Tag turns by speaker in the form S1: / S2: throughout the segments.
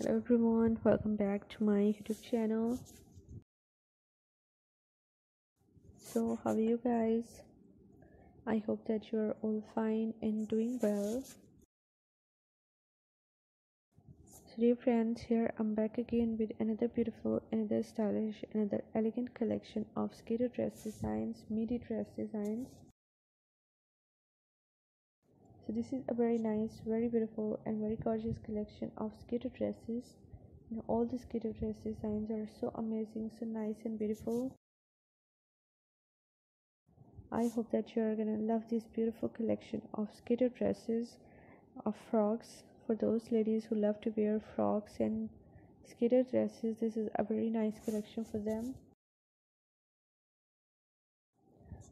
S1: hello everyone. Welcome back to my youtube channel. So how are you guys? I hope that you're all fine and doing well. So dear friends here i'm back again with another beautiful another stylish another elegant collection of skater dress designs midi dress designs so this is a very nice very beautiful and very gorgeous collection of skater dresses. You know, all the skater dress designs are so amazing so nice and beautiful. I hope that you are gonna love this beautiful collection of skater dresses of frocks for those ladies who love to wear frocks and skater dresses this is a very nice collection for them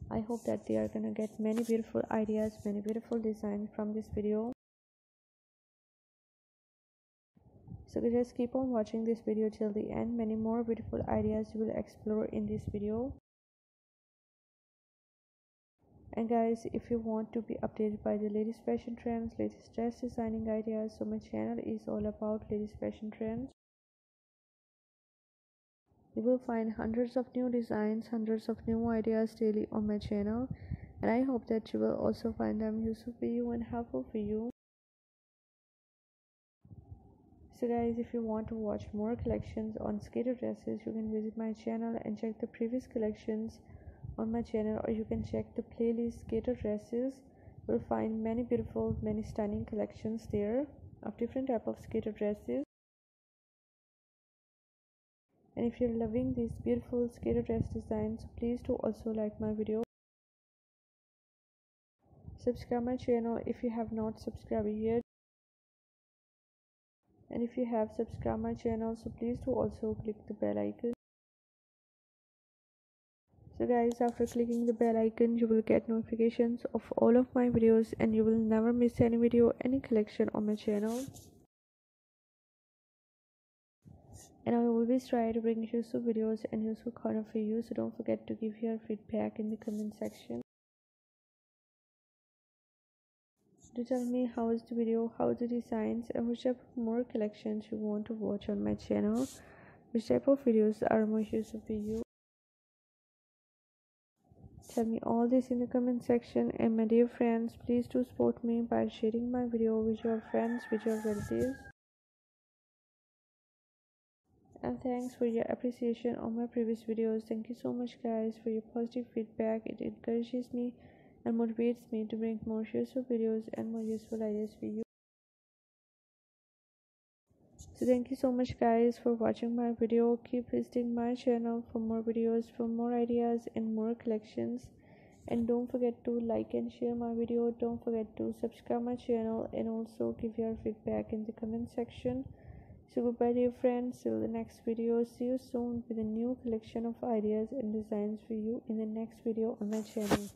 S1: I hope that they are gonna get many beautiful ideas, many beautiful designs from this video. So just keep on watching this video till the end. Many more beautiful ideas you will explore in this video. And guys, if you want to be updated by the latest fashion trends, latest dress designing ideas, so my channel is all about latest fashion trends. You will find hundreds of new designs, hundreds of new ideas daily on my channel, and I hope that you will also find them useful for you and helpful for you. So guys, if you want to watch more collections on skater dresses, you can visit my channel and check the previous collections on my channel or you can check the playlist skater dresses. You'll find many beautiful, many stunning collections there of different type of skater dresses and if you're loving these beautiful skater dress designs please do also like my video. Subscribe my channel if you have not subscribed yet. And if you have subscribed my channel so please do also click the bell icon. So guys after clicking the bell icon you will get notifications of all of my videos and you will never miss any video any collection on my channel and I always try to bring useful videos and useful content for you so don't forget to give your feedback in the comment section. To tell me how is the video? How the designs and which type of more collections you want to watch on my channel? Which type of videos are more useful for you? Tell me all this in the comment section. And my dear friends please do support me by sharing my video with your friends with your relatives and thanks for your appreciation on my previous videos. Thank you so much guys for your positive feedback. It encourages me and motivates me to bring more useful videos and more useful ideas for you. So thank you so much guys for watching my video. Keep visiting my channel for more videos for more ideas and more collections. And don't forget to like and share my video. Don't forget to subscribe my channel and also give your feedback in the comment section so goodbye dear friends till the next video. See you soon with a new collection of ideas and designs for you in the next video on my channel